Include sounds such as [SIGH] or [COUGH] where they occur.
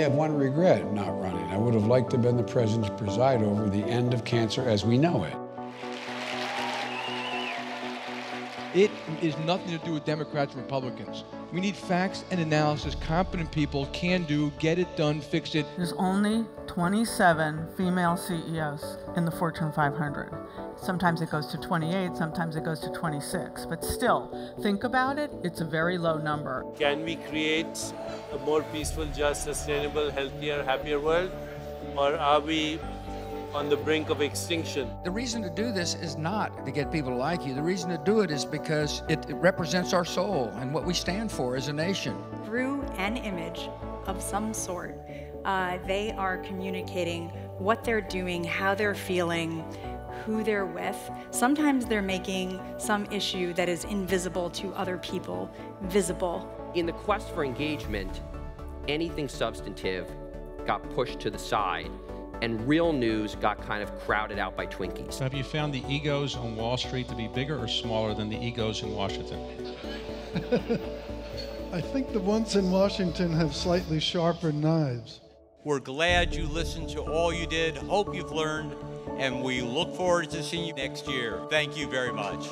have one regret not running. I would have liked to have been the president to preside over the end of cancer as we know it. It is nothing to do with Democrats and Republicans. We need facts and analysis. Competent people can do, get it done, fix it. There's only 27 female CEOs in the Fortune 500. Sometimes it goes to 28, sometimes it goes to 26. But still, think about it, it's a very low number. Can we create a more peaceful, just, sustainable, healthier, happier world? Or are we on the brink of extinction. The reason to do this is not to get people to like you. The reason to do it is because it, it represents our soul and what we stand for as a nation. Through an image of some sort, uh, they are communicating what they're doing, how they're feeling, who they're with. Sometimes they're making some issue that is invisible to other people visible. In the quest for engagement, anything substantive got pushed to the side and real news got kind of crowded out by Twinkies. Have you found the egos on Wall Street to be bigger or smaller than the egos in Washington? [LAUGHS] I think the ones in Washington have slightly sharper knives. We're glad you listened to all you did. Hope you've learned, and we look forward to seeing you next year. Thank you very much.